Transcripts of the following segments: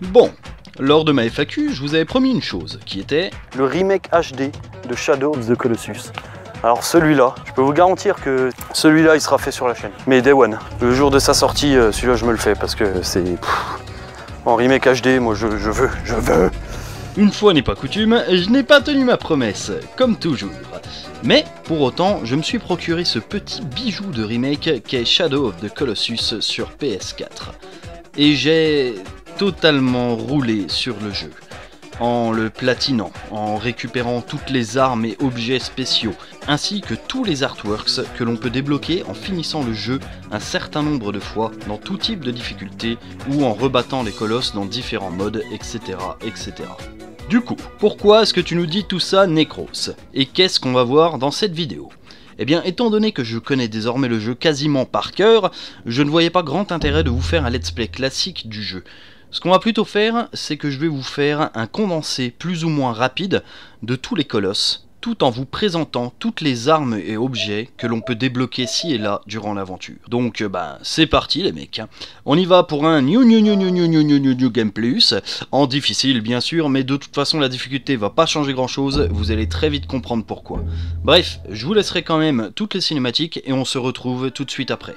Bon, lors de ma FAQ, je vous avais promis une chose, qui était... Le remake HD de Shadow of the Colossus. Alors celui-là, je peux vous garantir que celui-là, il sera fait sur la chaîne. Mais Day One, le jour de sa sortie, euh, celui-là, je me le fais parce que c'est... En remake HD, moi, je, je veux, je veux. Une fois n'est pas coutume, je n'ai pas tenu ma promesse, comme toujours. Mais, pour autant, je me suis procuré ce petit bijou de remake qu'est Shadow of the Colossus sur PS4. Et j'ai totalement roulé sur le jeu. En le platinant, en récupérant toutes les armes et objets spéciaux, ainsi que tous les artworks que l'on peut débloquer en finissant le jeu un certain nombre de fois dans tout type de difficulté ou en rebattant les colosses dans différents modes, etc. etc. Du coup, pourquoi est-ce que tu nous dis tout ça, Necros? Et qu'est-ce qu'on va voir dans cette vidéo? Eh bien, étant donné que je connais désormais le jeu quasiment par cœur, je ne voyais pas grand intérêt de vous faire un let's play classique du jeu. Ce qu'on va plutôt faire, c'est que je vais vous faire un condensé plus ou moins rapide de tous les colosses, tout en vous présentant toutes les armes et objets que l'on peut débloquer ci et là durant l'aventure. Donc euh, bah c'est parti les mecs. On y va pour un new new new new new new new new new game plus, en difficile bien sûr, mais de toute façon la difficulté va pas changer grand chose, vous allez très vite comprendre pourquoi. Bref, je vous laisserai quand même toutes les cinématiques et on se retrouve tout de suite après.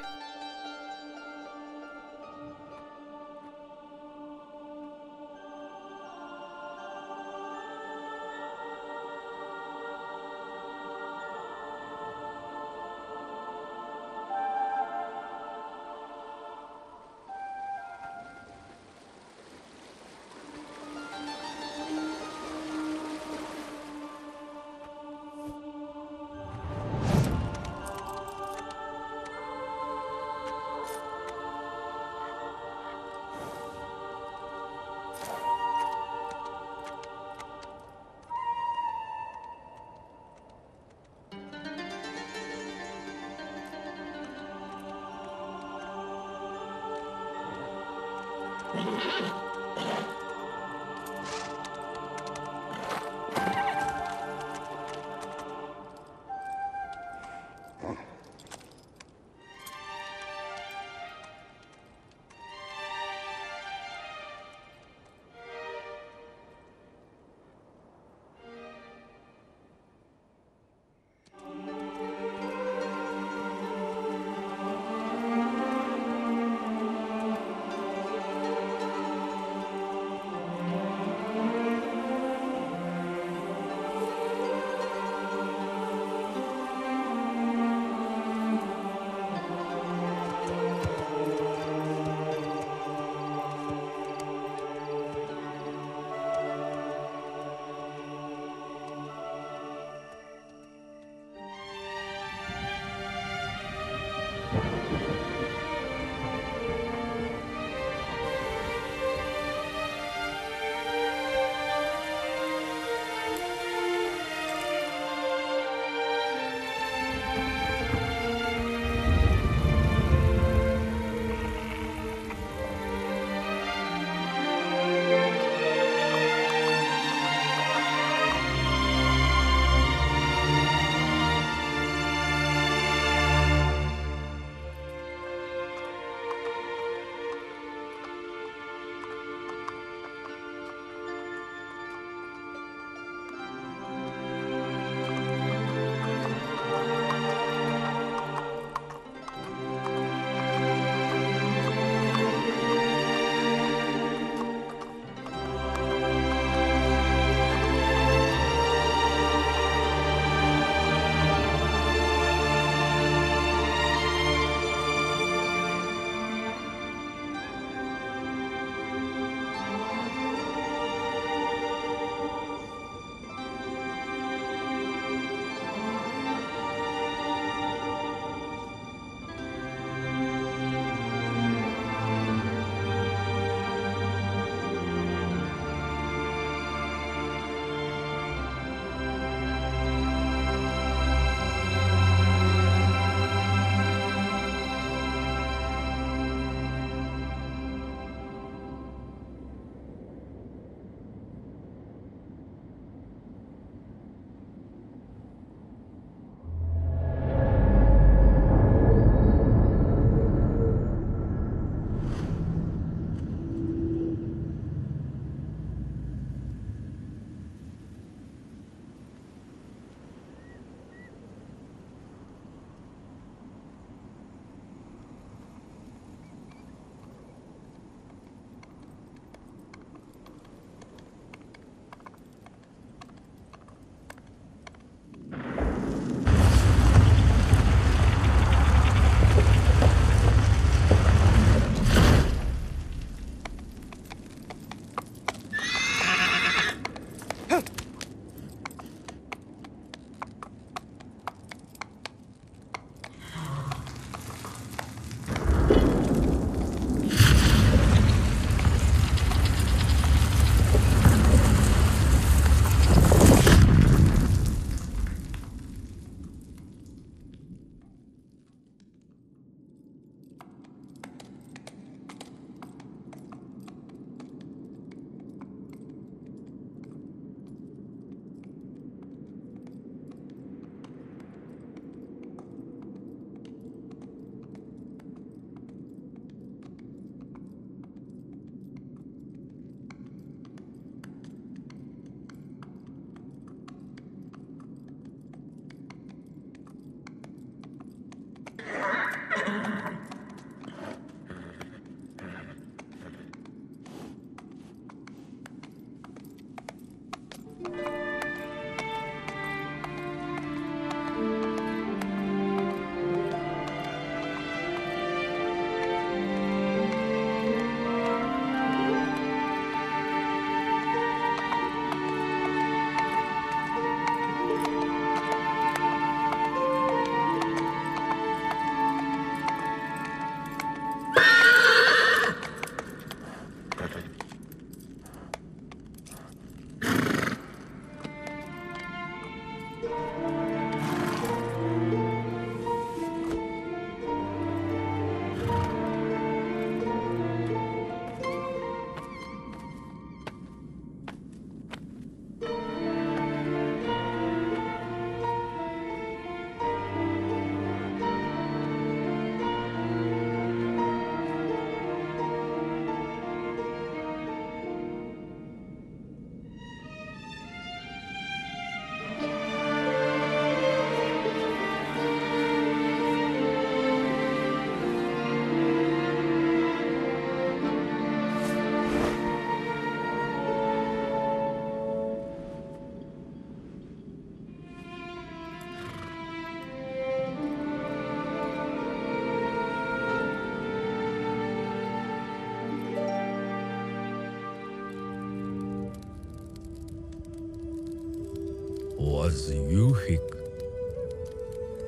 Ha ha ha!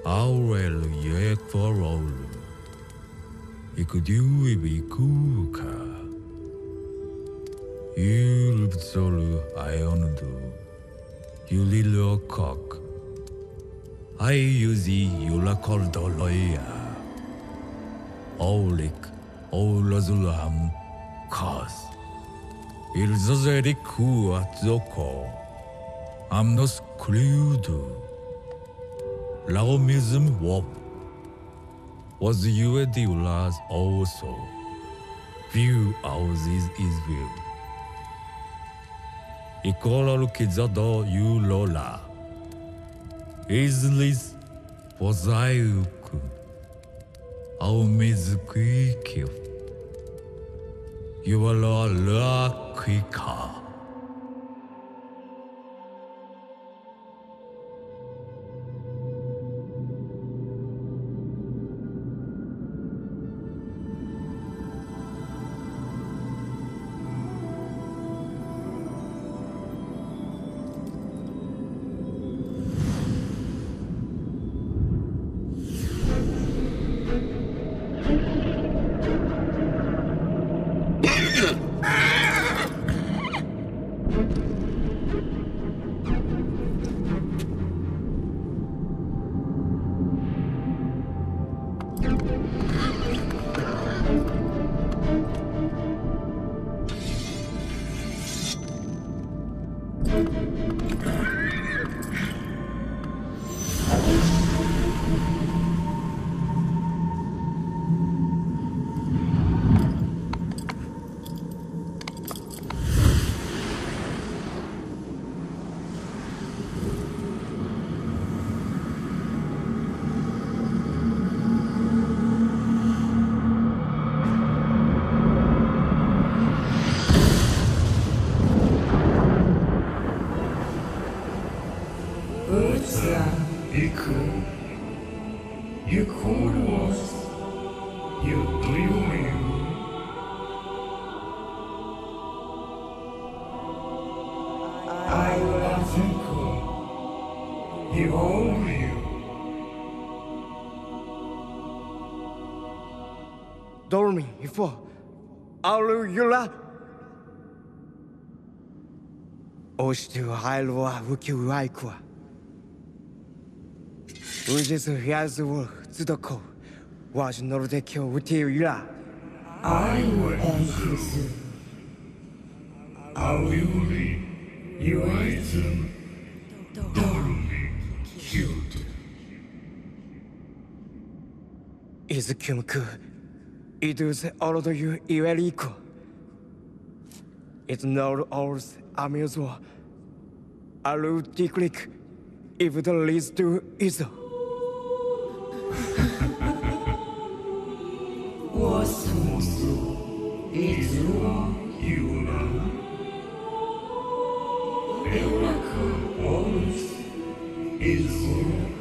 Aurel Yek for all. I Aurelu Yekvorolu, Ikuduibi Kuka, Yulbzolu Iondu, Yulilo Kok, Ayuzi Yulakoldoloya, Olik Olazulam Kos, Ilzozerik Kuatzoko, Amnos Kludu. Lao Museum Warp was Yuediula's also. view houses is built. E Kizado localizzato Yulola. Islis Posaiuku. Ao Mizuki Kill. Lua Kika. yula. 押して入るは浮きうわいくわ。ウジスヒアズウズドコ。わしのるで今日うていら。 I will answer. I will be. You item. Dormi. Killed. イ It's not always unusual. A rude technique, if it leads to either. Is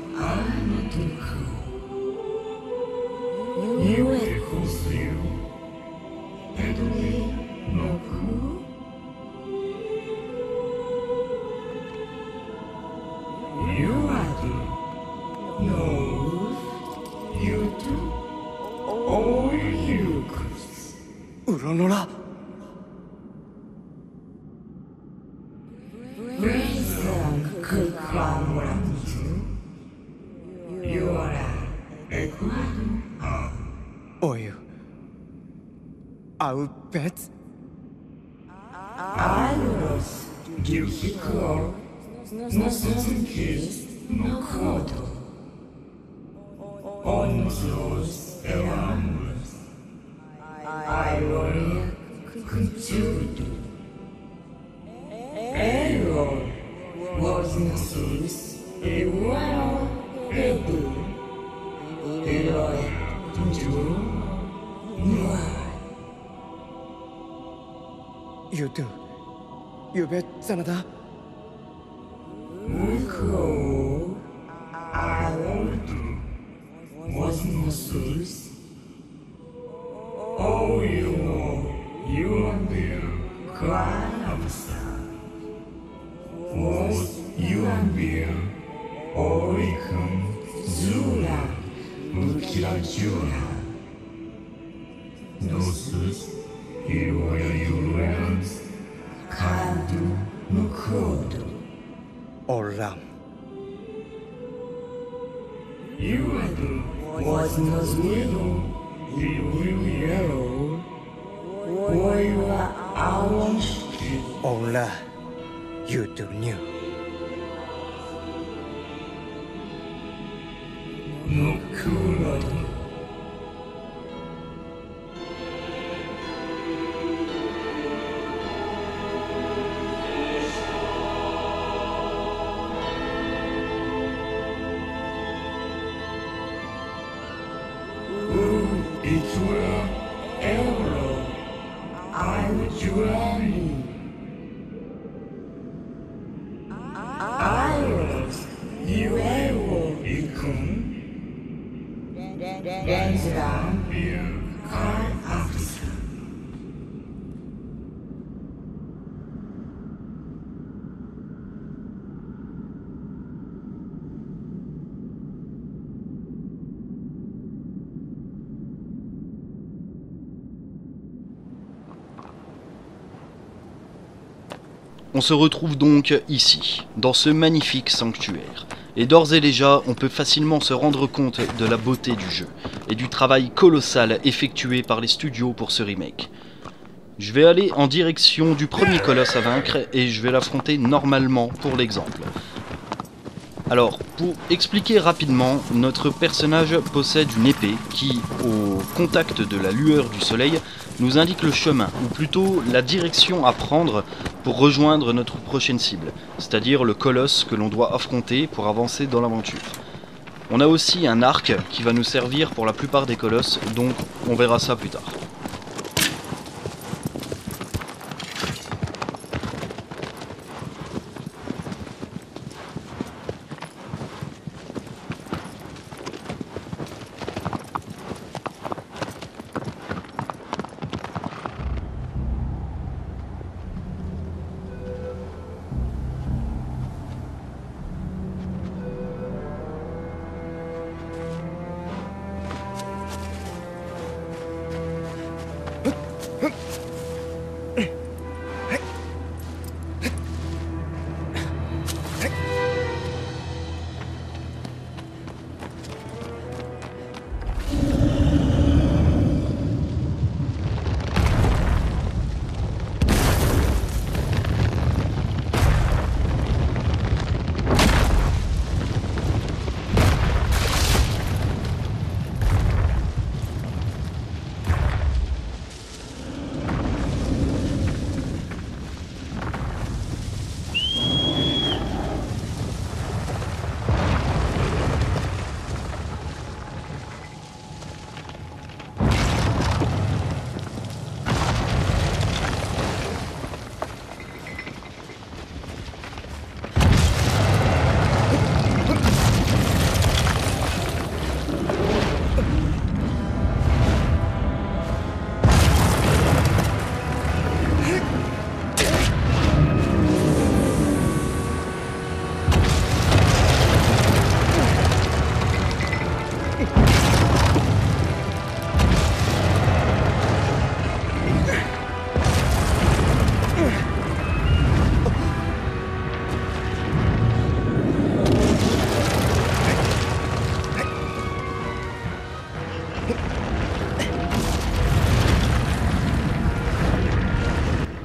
真田。On se retrouve donc ici, dans ce magnifique sanctuaire. Et d'ores et déjà, on peut facilement se rendre compte de la beauté du jeu et du travail colossal effectué par les studios pour ce remake. Je vais aller en direction du premier colosse à vaincre et je vais l'affronter normalement pour l'exemple. Alors, pour expliquer rapidement, notre personnage possède une épée qui, au contact de la lueur du soleil, nous indique le chemin, ou plutôt la direction à prendre pour rejoindre notre prochaine cible, c'est-à-dire le colosse que l'on doit affronter pour avancer dans l'aventure. On a aussi un arc qui va nous servir pour la plupart des colosses, donc on verra ça plus tard.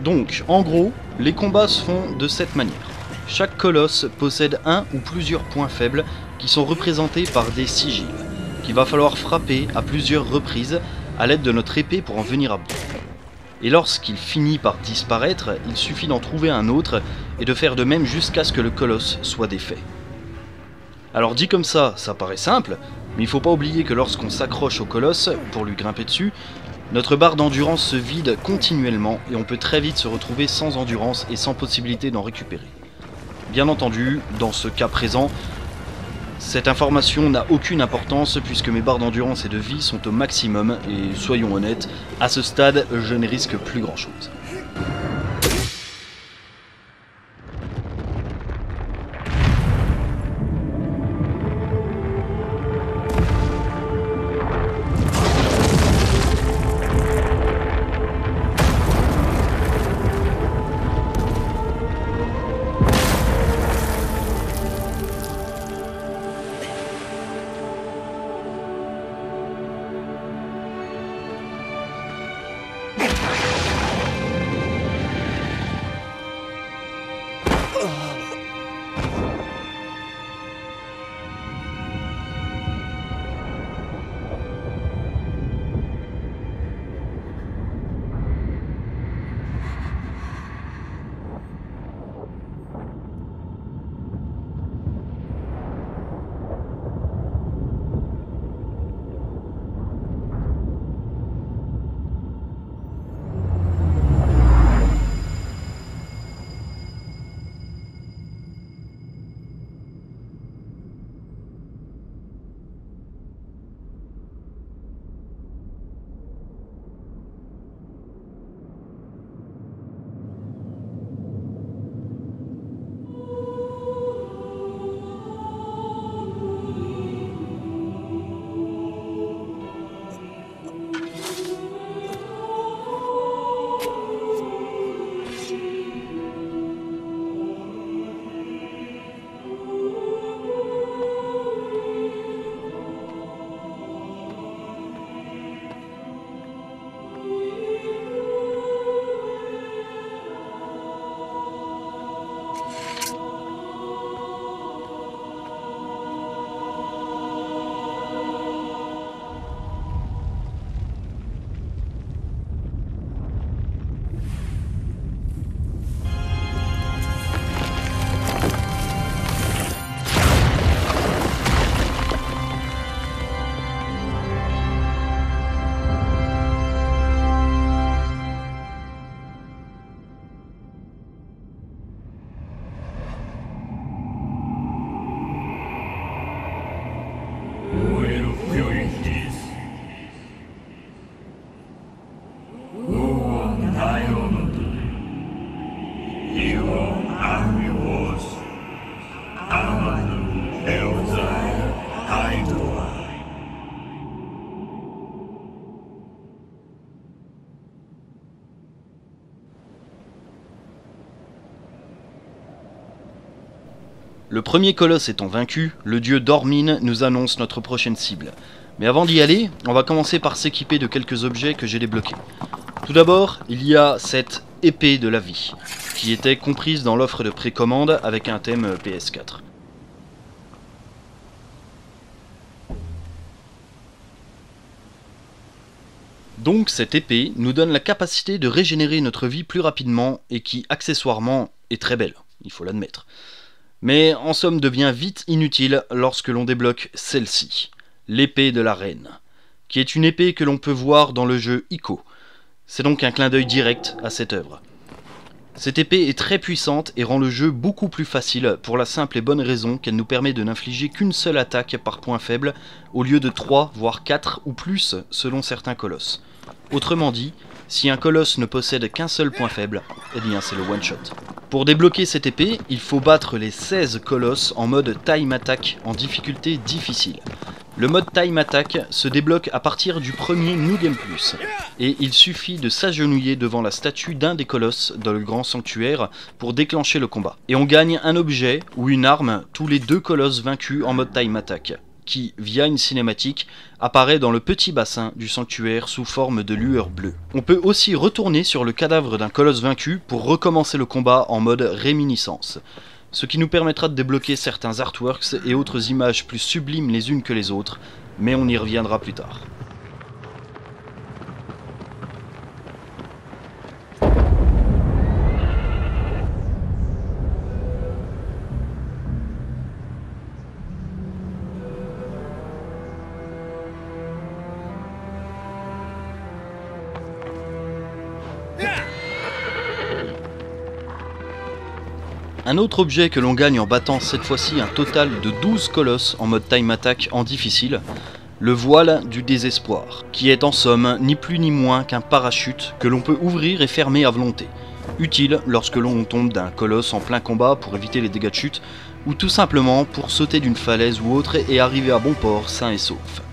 Donc, en gros, les combats se font de cette manière. Chaque colosse possède un ou plusieurs points faibles qui sont représentés par des sigils, qu'il va falloir frapper à plusieurs reprises à l'aide de notre épée pour en venir à bout. Et lorsqu'il finit par disparaître, il suffit d'en trouver un autre et de faire de même jusqu'à ce que le colosse soit défait. Alors dit comme ça, ça paraît simple, mais il faut pas oublier que lorsqu'on s'accroche au colosse pour lui grimper dessus, notre barre d'endurance se vide continuellement et on peut très vite se retrouver sans endurance et sans possibilité d'en récupérer. Bien entendu, dans ce cas présent, cette information n'a aucune importance puisque mes barres d'endurance et de vie sont au maximum et soyons honnêtes, à ce stade, je ne risque plus grand chose. Le premier colosse étant vaincu, le dieu Dormine nous annonce notre prochaine cible. Mais avant d'y aller, on va commencer par s'équiper de quelques objets que j'ai débloqués. Tout d'abord, il y a cette épée de la vie, qui était comprise dans l'offre de précommande avec un thème PS4. Donc cette épée nous donne la capacité de régénérer notre vie plus rapidement et qui accessoirement est très belle, il faut l'admettre. Mais en somme devient vite inutile lorsque l'on débloque celle-ci, l'épée de la reine, qui est une épée que l'on peut voir dans le jeu Ico. C'est donc un clin d'œil direct à cette œuvre. Cette épée est très puissante et rend le jeu beaucoup plus facile pour la simple et bonne raison qu'elle nous permet de n'infliger qu'une seule attaque par point faible au lieu de 3 voire 4 ou plus selon certains colosses. Autrement dit, si un colosse ne possède qu'un seul point faible, eh bien c'est le one shot. Pour débloquer cette épée, il faut battre les 16 colosses en mode time attack en difficulté difficile. Le mode time attack se débloque à partir du premier New Game Plus, et il suffit de s'agenouiller devant la statue d'un des colosses dans le grand sanctuaire pour déclencher le combat. Et on gagne un objet ou une arme tous les deux colosses vaincus en mode time attack. Qui, via une cinématique, apparaît dans le petit bassin du sanctuaire sous forme de lueur bleue. On peut aussi retourner sur le cadavre d'un colosse vaincu pour recommencer le combat en mode réminiscence, ce qui nous permettra de débloquer certains artworks et autres images plus sublimes les unes que les autres, mais on y reviendra plus tard. Un autre objet que l'on gagne en battant cette fois-ci un total de 12 colosses en mode time attack en difficile, le voile du désespoir, qui est en somme ni plus ni moins qu'un parachute que l'on peut ouvrir et fermer à volonté. Utile lorsque l'on tombe d'un colosse en plein combat pour éviter les dégâts de chute, ou tout simplement pour sauter d'une falaise ou autre et arriver à bon port sain et sauf.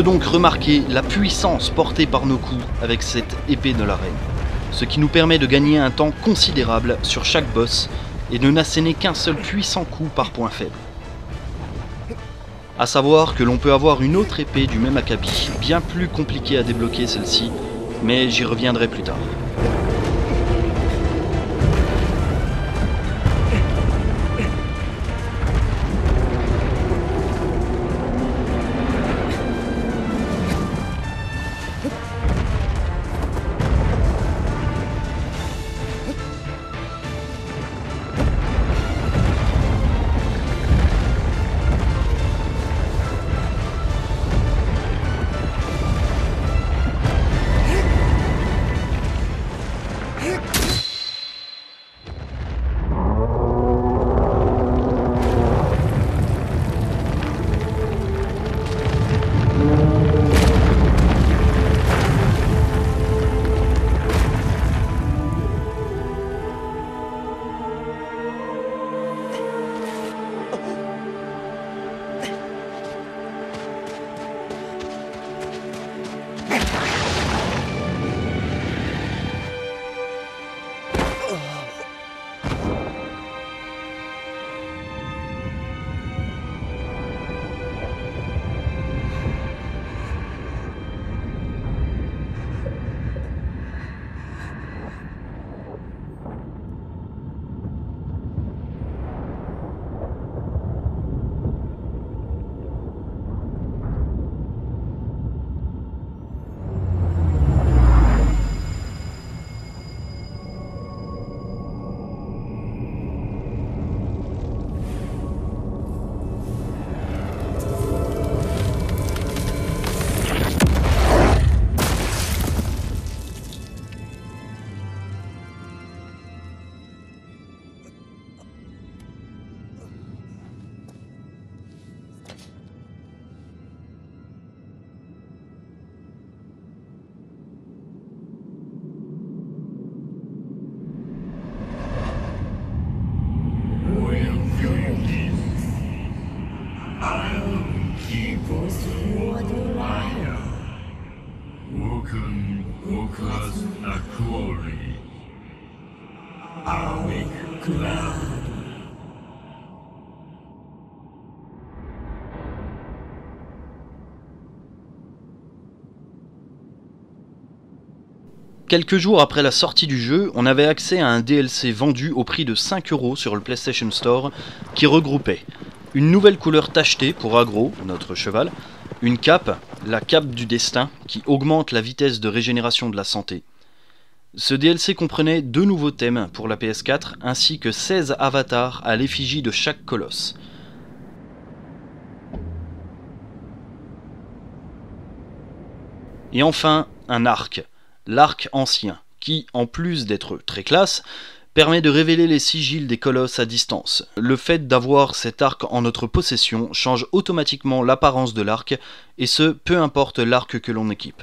Peut donc remarquer la puissance portée par nos coups avec cette épée de la ce qui nous permet de gagner un temps considérable sur chaque boss et de n'asséner qu'un seul puissant coup par point faible. A savoir que l'on peut avoir une autre épée du même acabit, bien plus compliquée à débloquer celle-ci, mais j'y reviendrai plus tard. Quelques jours après la sortie du jeu, on avait accès à un DLC vendu au prix de 5 euros sur le PlayStation Store qui regroupait une nouvelle couleur tachetée pour Agro, notre cheval, une cape, la cape du destin, qui augmente la vitesse de régénération de la santé. Ce DLC comprenait deux nouveaux thèmes pour la PS4 ainsi que 16 avatars à l'effigie de chaque colosse. Et enfin, un arc, l'arc ancien, qui, en plus d'être très classe, permet de révéler les sigils des colosses à distance. Le fait d'avoir cet arc en notre possession change automatiquement l'apparence de l'arc, et ce, peu importe l'arc que l'on équipe.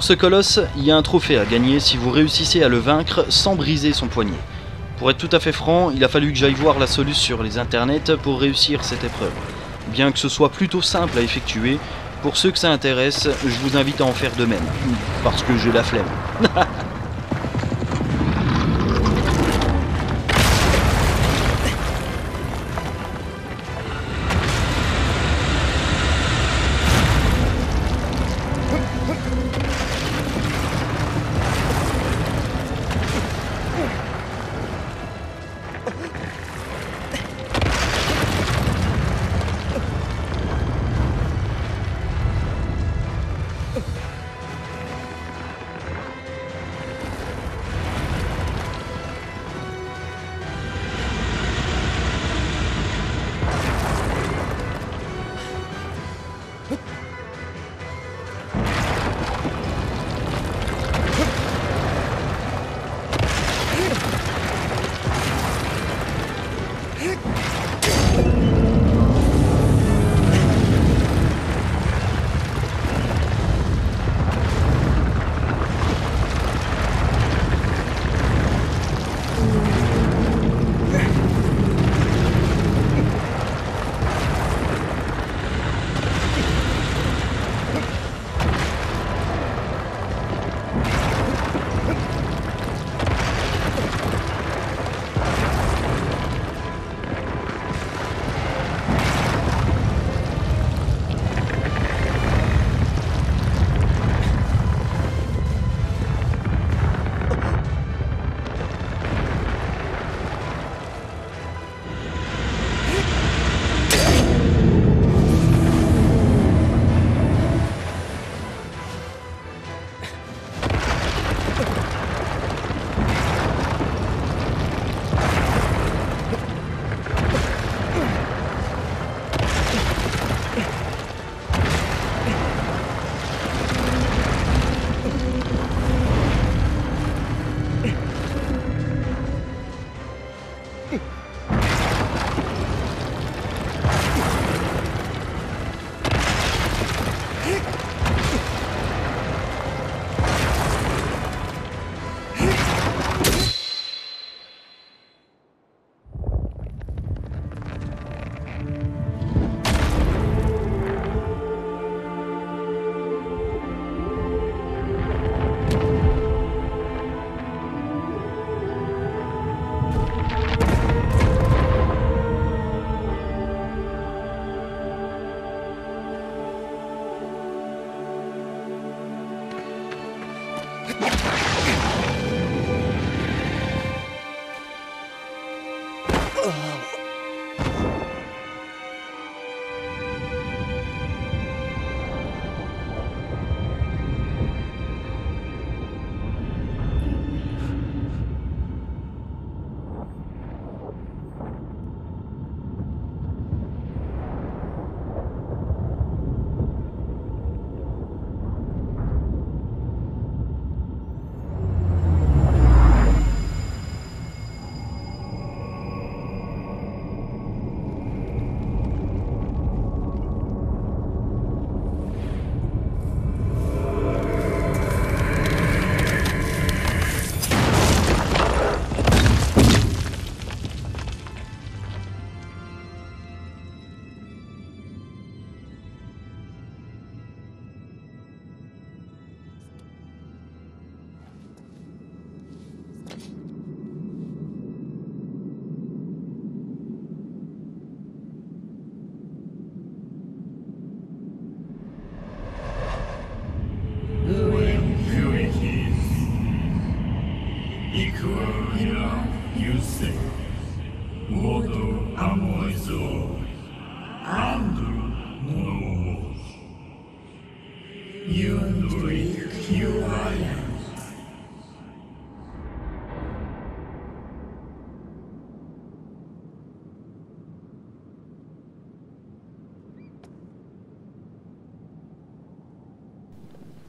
Pour ce colosse, il y a un trophée à gagner si vous réussissez à le vaincre sans briser son poignet. Pour être tout à fait franc, il a fallu que j'aille voir la solution sur les internets pour réussir cette épreuve. Bien que ce soit plutôt simple à effectuer, pour ceux que ça intéresse, je vous invite à en faire de même. Parce que j'ai la flemme.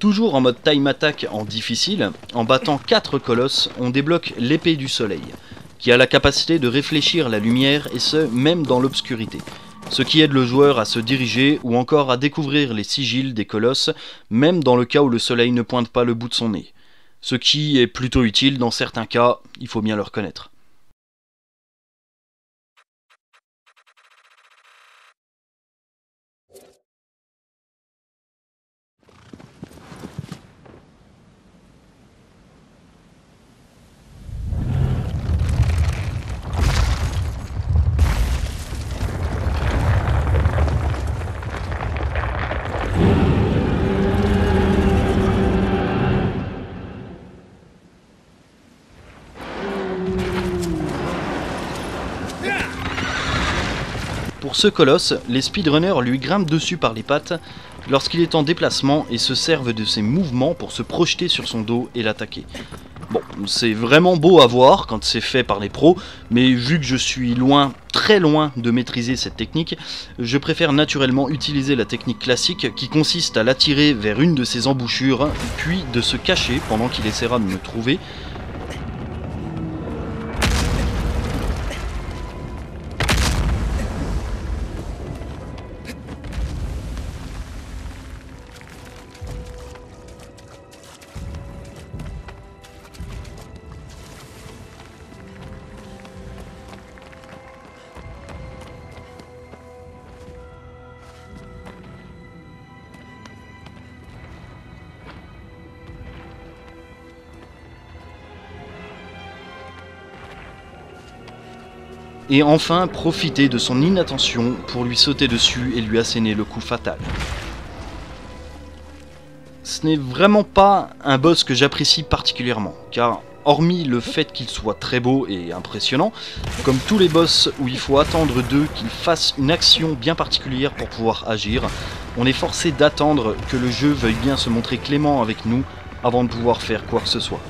Toujours en mode time attack en difficile, en battant 4 colosses, on débloque l'épée du soleil, qui a la capacité de réfléchir la lumière et ce, même dans l'obscurité. Ce qui aide le joueur à se diriger ou encore à découvrir les sigils des colosses, même dans le cas où le soleil ne pointe pas le bout de son nez. Ce qui est plutôt utile dans certains cas, il faut bien le reconnaître. Pour ce colosse, les speedrunners lui grimpent dessus par les pattes lorsqu'il est en déplacement et se servent de ses mouvements pour se projeter sur son dos et l'attaquer. Bon, c'est vraiment beau à voir quand c'est fait par les pros, mais vu que je suis loin, très loin de maîtriser cette technique, je préfère naturellement utiliser la technique classique qui consiste à l'attirer vers une de ses embouchures, puis de se cacher pendant qu'il essaiera de me trouver, et enfin profiter de son inattention pour lui sauter dessus et lui asséner le coup fatal. Ce n'est vraiment pas un boss que j'apprécie particulièrement, car hormis le fait qu'il soit très beau et impressionnant, comme tous les boss où il faut attendre d'eux qu'ils fassent une action bien particulière pour pouvoir agir, on est forcé d'attendre que le jeu veuille bien se montrer clément avec nous avant de pouvoir faire quoi que ce soit.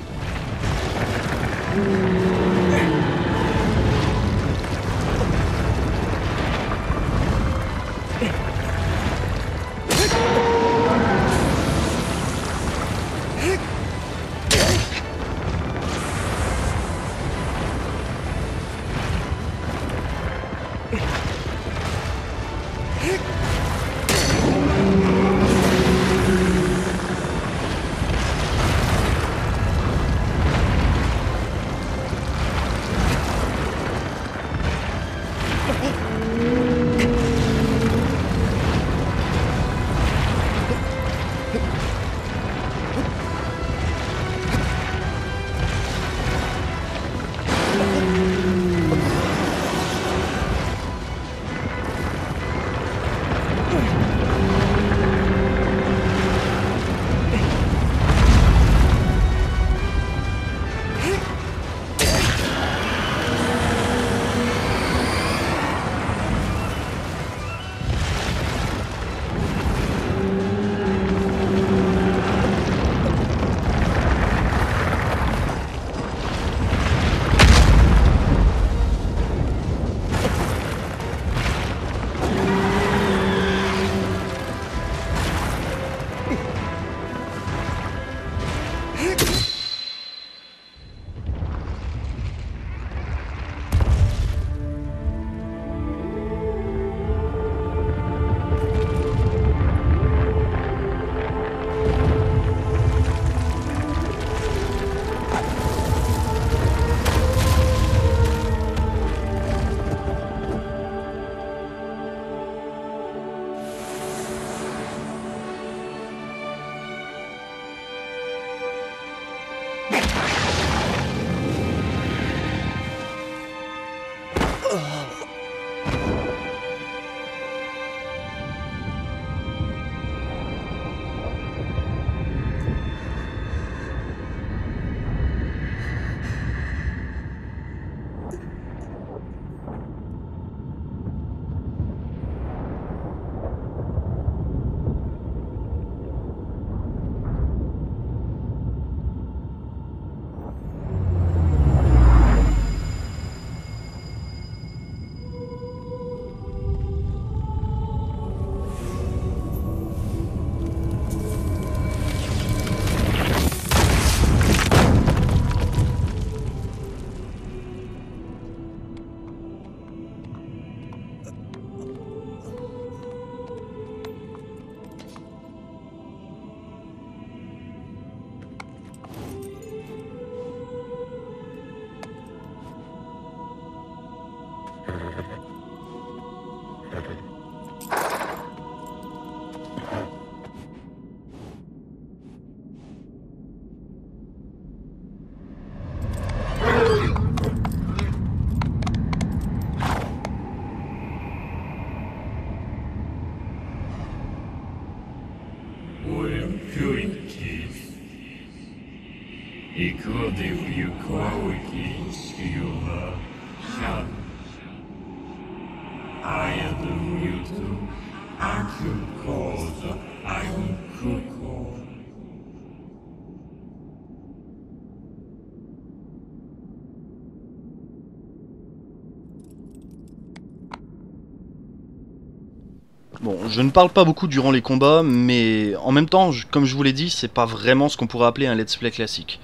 Je ne parle pas beaucoup durant les combats, mais en même temps, comme je vous l'ai dit, c'est pas vraiment ce qu'on pourrait appeler un let's play classique.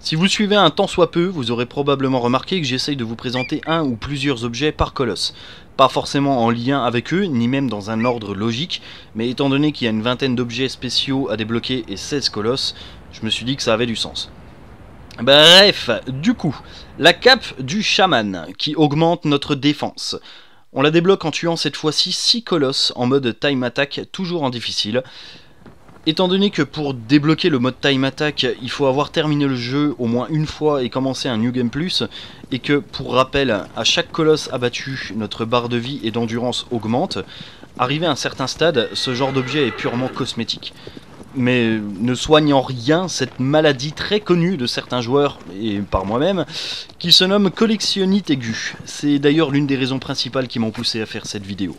Si vous suivez un tant soit peu, vous aurez probablement remarqué que j'essaye de vous présenter un ou plusieurs objets par colosse. Pas forcément en lien avec eux, ni même dans un ordre logique, mais étant donné qu'il y a une vingtaine d'objets spéciaux à débloquer et 16 colosses, je me suis dit que ça avait du sens. Bref, du coup, la cape du chaman, qui augmente notre défense. On la débloque en tuant cette fois-ci 6 colosses en mode time attack, toujours en difficile. Étant donné que pour débloquer le mode time attack, il faut avoir terminé le jeu au moins une fois et commencer un New Game Plus, et que pour rappel, à chaque colosse abattu, notre barre de vie et d'endurance augmente, arrivé à un certain stade, ce genre d'objet est purement cosmétique. Mais ne soigne en rien cette maladie très connue de certains joueurs, et par moi-même, qui se nomme collectionnite aiguë. C'est d'ailleurs l'une des raisons principales qui m'ont poussé à faire cette vidéo.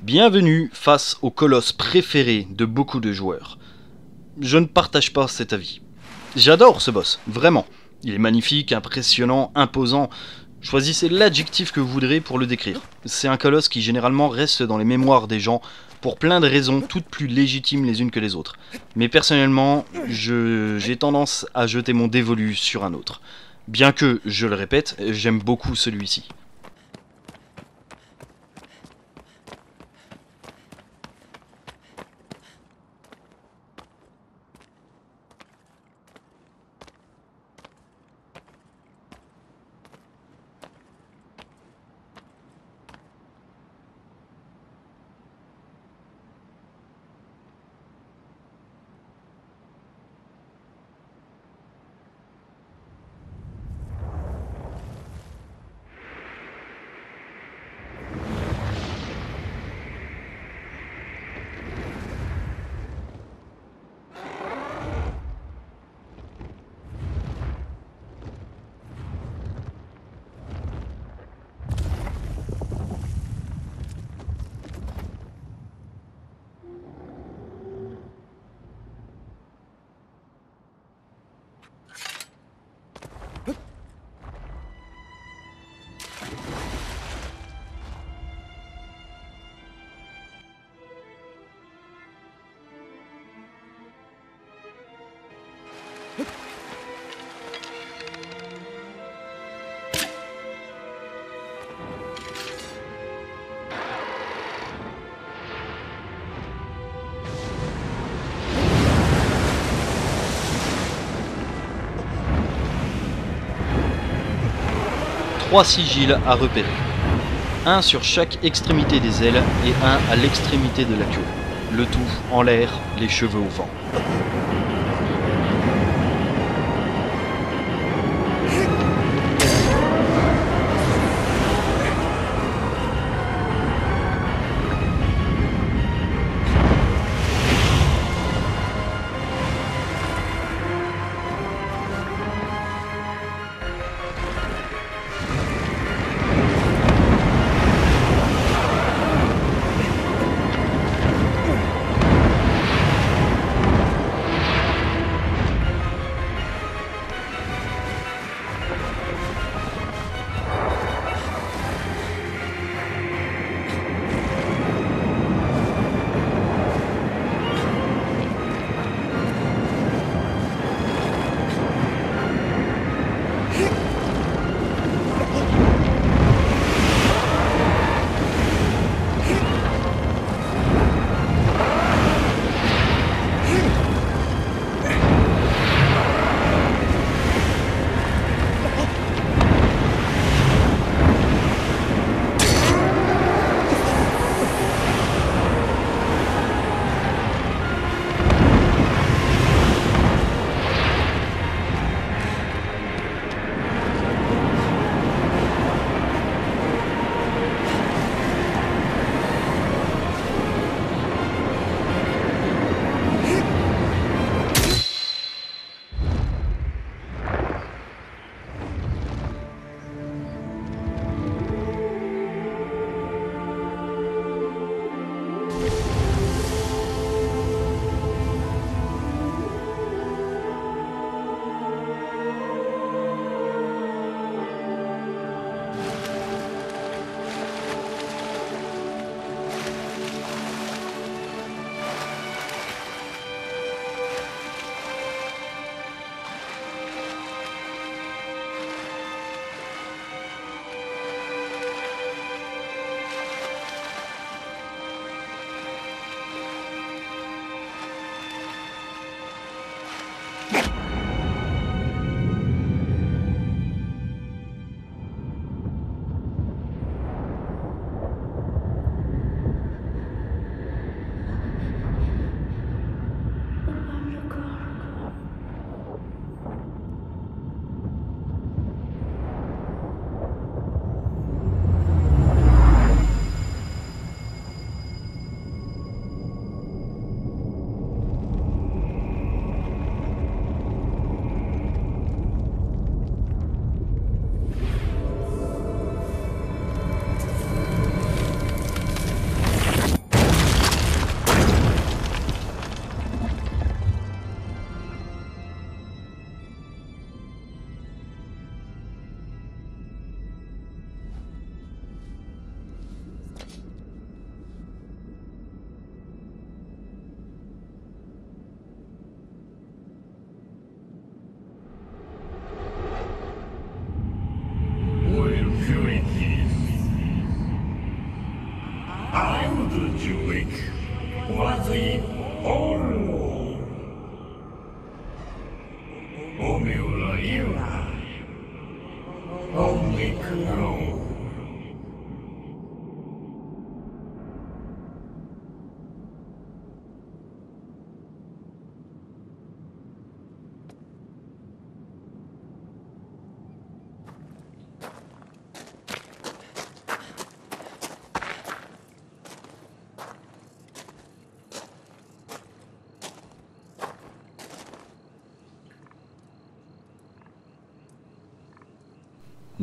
Bienvenue face au colosse préféré de beaucoup de joueurs. Je ne partage pas cet avis. J'adore ce boss, vraiment. Il est magnifique, impressionnant, imposant. Choisissez l'adjectif que vous voudrez pour le décrire. C'est un colosse qui généralement reste dans les mémoires des gens pour plein de raisons, toutes plus légitimes les unes que les autres. Mais personnellement, j'ai tendance à jeter mon dévolu sur un autre. Bien que, je le répète, j'aime beaucoup celui-ci. Trois sigils à repérer. Un sur chaque extrémité des ailes et un à l'extrémité de la queue. le tout en l'air, les cheveux au vent.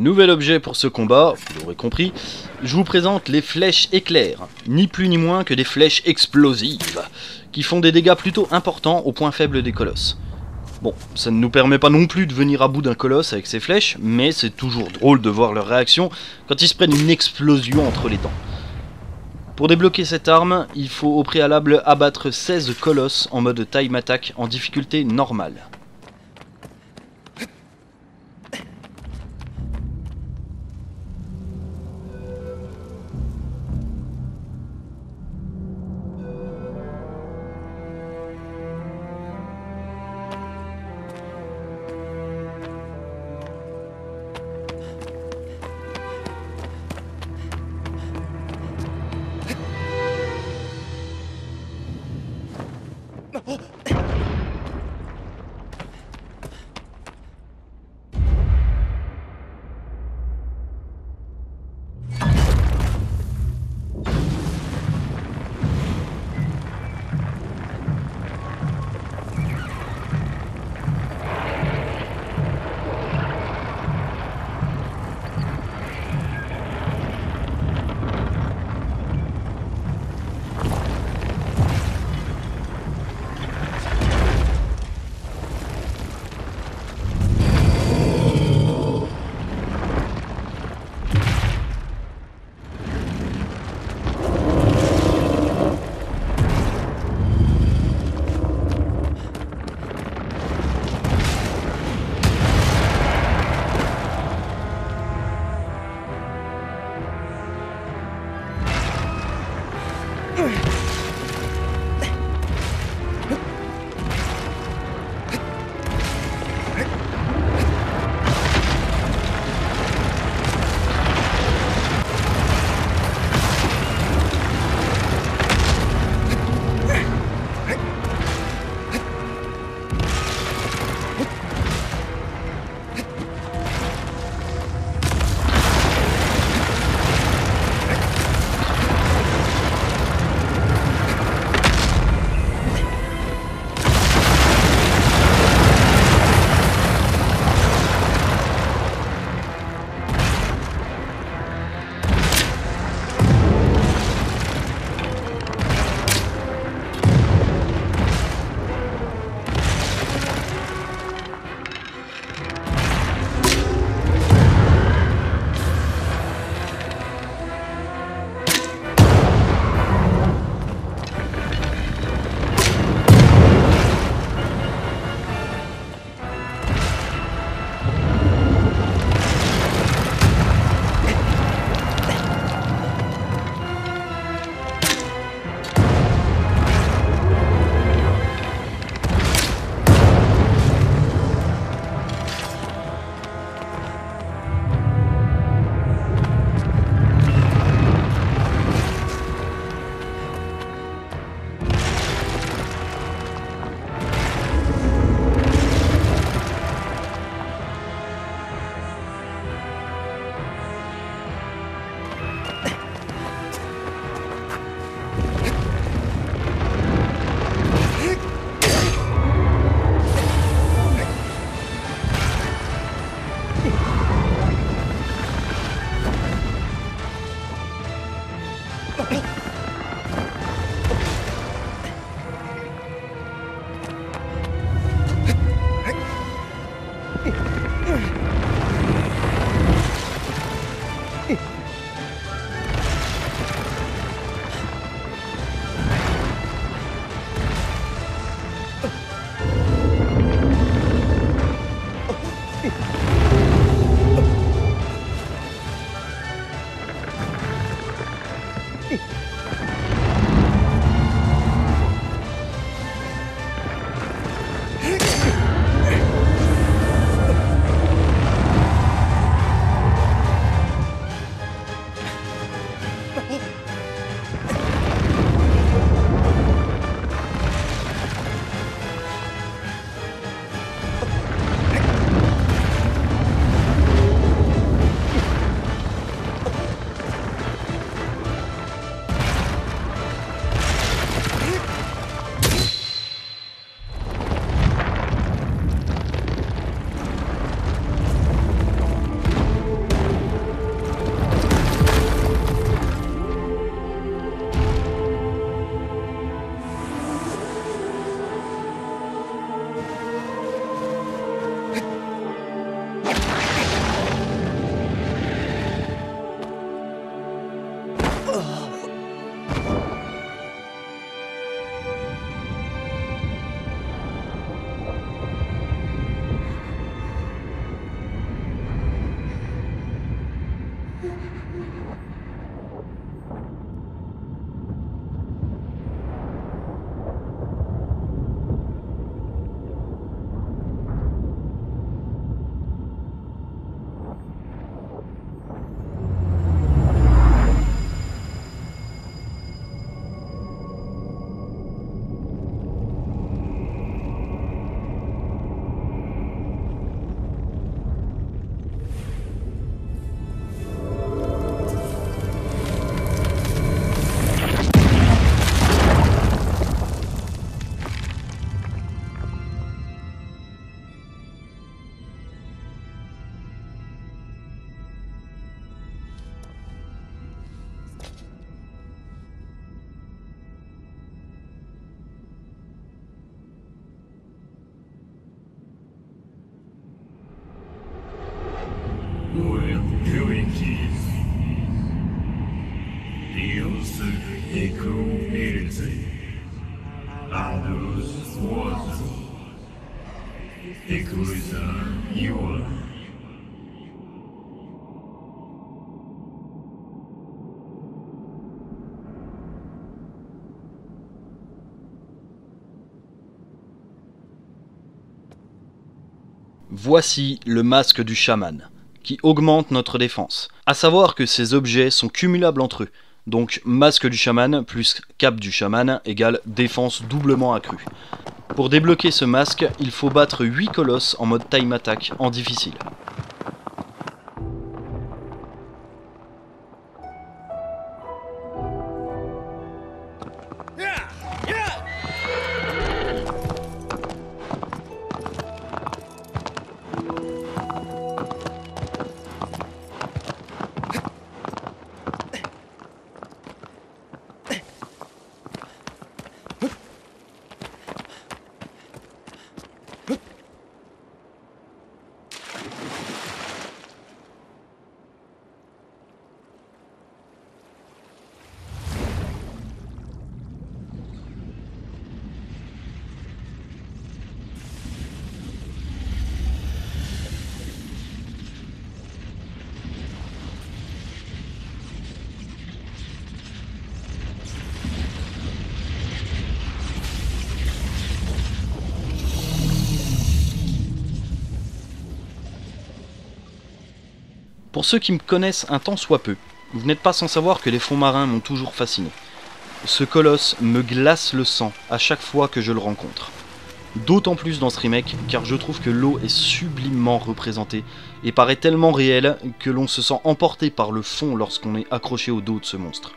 Nouvel objet pour ce combat, vous l'aurez compris, je vous présente les flèches éclairs, ni plus ni moins que des flèches explosives, qui font des dégâts plutôt importants au point faible des colosses. Bon, ça ne nous permet pas non plus de venir à bout d'un colosse avec ces flèches, mais c'est toujours drôle de voir leur réaction quand ils se prennent une explosion entre les dents. Pour débloquer cette arme, il faut au préalable abattre 16 colosses en mode time attack en difficulté normale. Voici le masque du chaman, qui augmente notre défense. À savoir que ces objets sont cumulables entre eux. Donc masque du chaman plus cap du chaman égale défense doublement accrue. Pour débloquer ce masque, il faut battre 8 colosses en mode time attack en difficile. Ceux qui me connaissent un tant soit peu, vous n'êtes pas sans savoir que les fonds marins m'ont toujours fasciné. Ce colosse me glace le sang à chaque fois que je le rencontre. D'autant plus dans ce remake car je trouve que l'eau est sublimement représentée et paraît tellement réelle que l'on se sent emporté par le fond lorsqu'on est accroché au dos de ce monstre.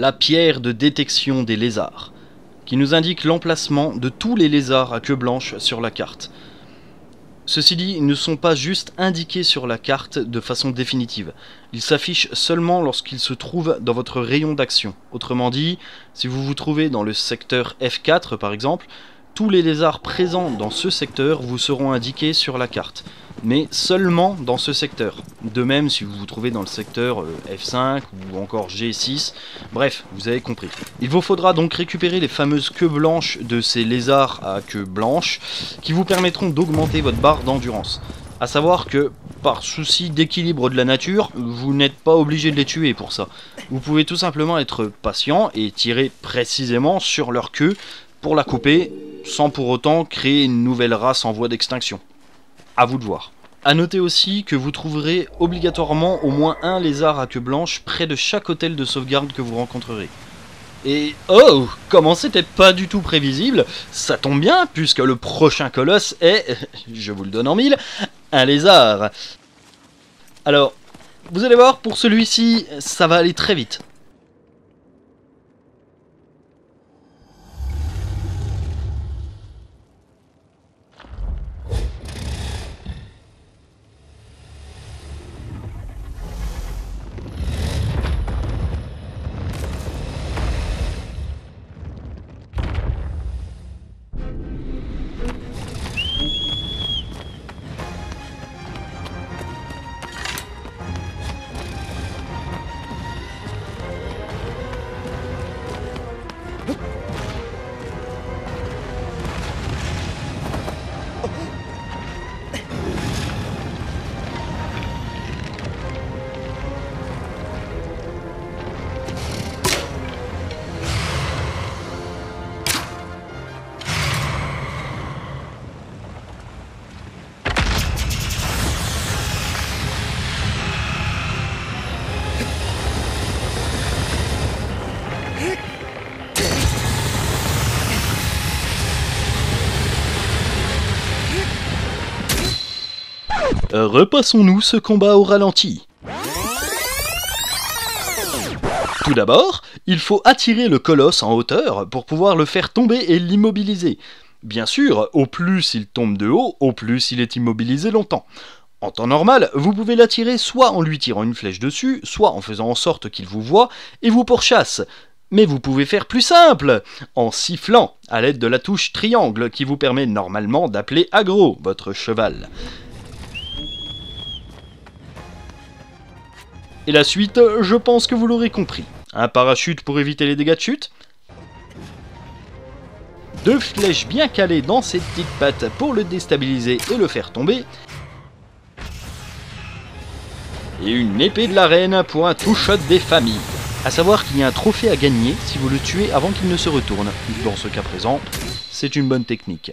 La pierre de détection des lézards, qui nous indique l'emplacement de tous les lézards à queue blanche sur la carte. Ceci dit, ils ne sont pas juste indiqués sur la carte de façon définitive. Ils s'affichent seulement lorsqu'ils se trouvent dans votre rayon d'action. Autrement dit, si vous vous trouvez dans le secteur F4 par exemple, tous les lézards présents dans ce secteur vous seront indiqués sur la carte, mais seulement dans ce secteur. De même si vous vous trouvez dans le secteur euh, F5 ou encore G6, bref, vous avez compris. Il vous faudra donc récupérer les fameuses queues blanches de ces lézards à queue blanche qui vous permettront d'augmenter votre barre d'endurance. A savoir que, par souci d'équilibre de la nature, vous n'êtes pas obligé de les tuer pour ça. Vous pouvez tout simplement être patient et tirer précisément sur leur queue pour la couper, sans pour autant créer une nouvelle race en voie d'extinction. À vous de voir. A noter aussi que vous trouverez obligatoirement au moins un lézard à queue blanche près de chaque hôtel de sauvegarde que vous rencontrerez. Et oh, comment c'était pas du tout prévisible, ça tombe bien puisque le prochain colosse est, je vous le donne en mille, un lézard. Alors, vous allez voir, pour celui-ci, ça va aller très vite. Repassons-nous ce combat au ralenti. Tout d'abord, il faut attirer le colosse en hauteur pour pouvoir le faire tomber et l'immobiliser. Bien sûr, au plus il tombe de haut, au plus il est immobilisé longtemps. En temps normal, vous pouvez l'attirer soit en lui tirant une flèche dessus, soit en faisant en sorte qu'il vous voie et vous pourchasse. Mais vous pouvez faire plus simple, en sifflant à l'aide de la touche triangle qui vous permet normalement d'appeler aggro votre cheval. Et la suite, je pense que vous l'aurez compris. Un parachute pour éviter les dégâts de chute. Deux flèches bien calées dans ses petites pattes pour le déstabiliser et le faire tomber. Et une épée de la reine pour un touch-shot des familles. A savoir qu'il y a un trophée à gagner si vous le tuez avant qu'il ne se retourne. Dans ce cas présent, c'est une bonne technique.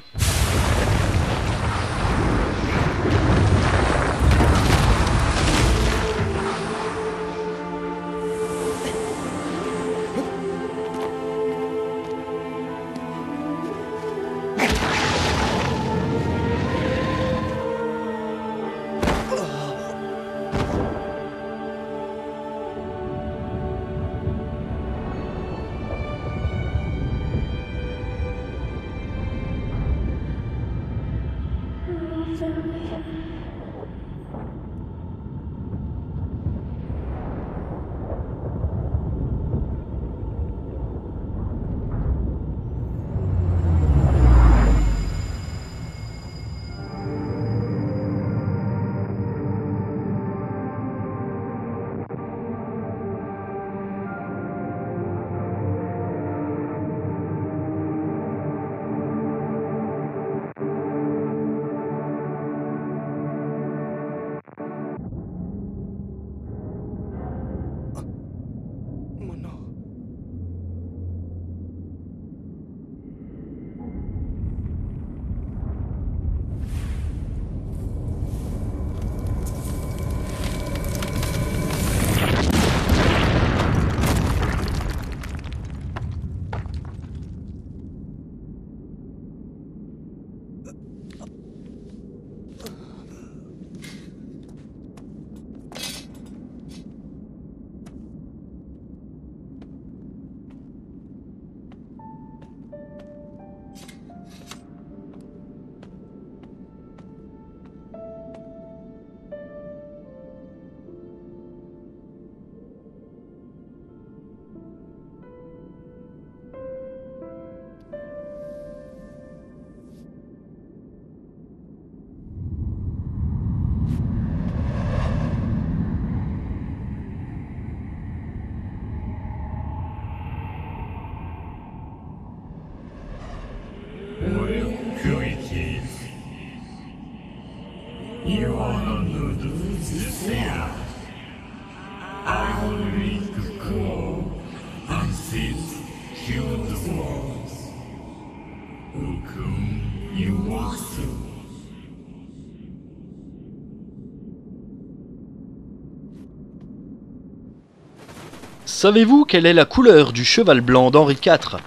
Savez-vous quelle est la couleur du cheval blanc d'Henri IV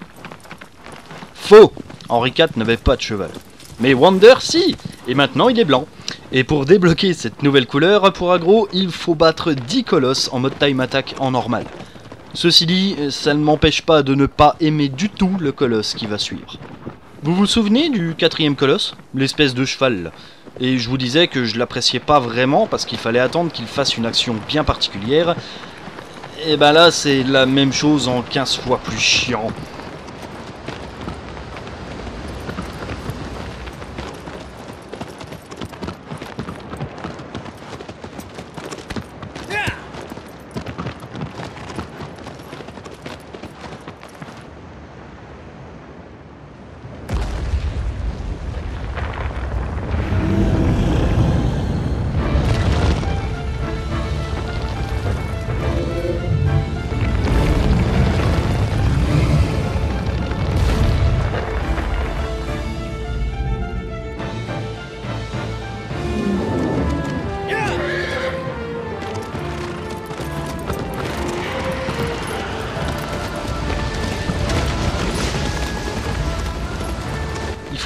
Faux Henri IV n'avait pas de cheval. Mais Wonder, si Et maintenant, il est blanc. Et pour débloquer cette nouvelle couleur, pour aggro, il faut battre 10 colosses en mode time attack en normal. Ceci dit, ça ne m'empêche pas de ne pas aimer du tout le colosse qui va suivre. Vous vous souvenez du quatrième colosse? L'espèce de cheval. Et je vous disais que je l'appréciais pas vraiment parce qu'il fallait attendre qu'il fasse une action bien particulière. Et ben là, c'est la même chose en 15 fois plus chiant.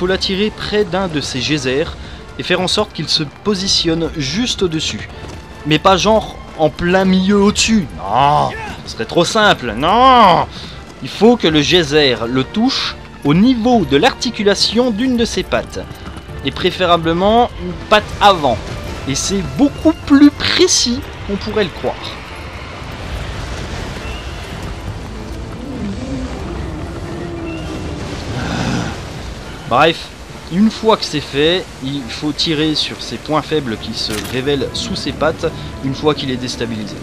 L'attirer près d'un de ces geysers et faire en sorte qu'il se positionne juste au-dessus. Mais pas genre en plein milieu au-dessus. Non, ce serait trop simple. Non Il faut que le geyser le touche au niveau de l'articulation d'une de ses pattes. Et préférablement une patte avant. Et c'est beaucoup plus précis qu'on pourrait le croire. Bref, une fois que c'est fait, il faut tirer sur ces points faibles qui se révèlent sous ses pattes une fois qu'il est déstabilisé.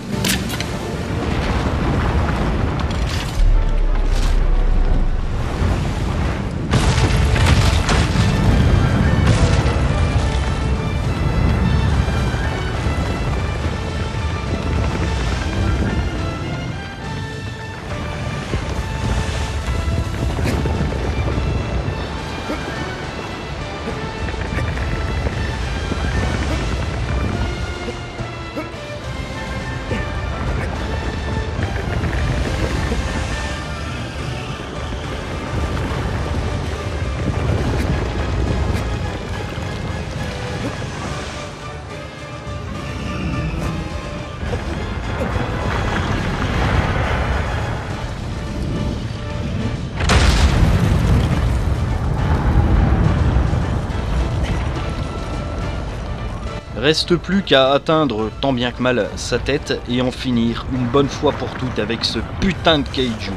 Reste plus qu'à atteindre tant bien que mal sa tête et en finir une bonne fois pour toutes avec ce putain de kaiju.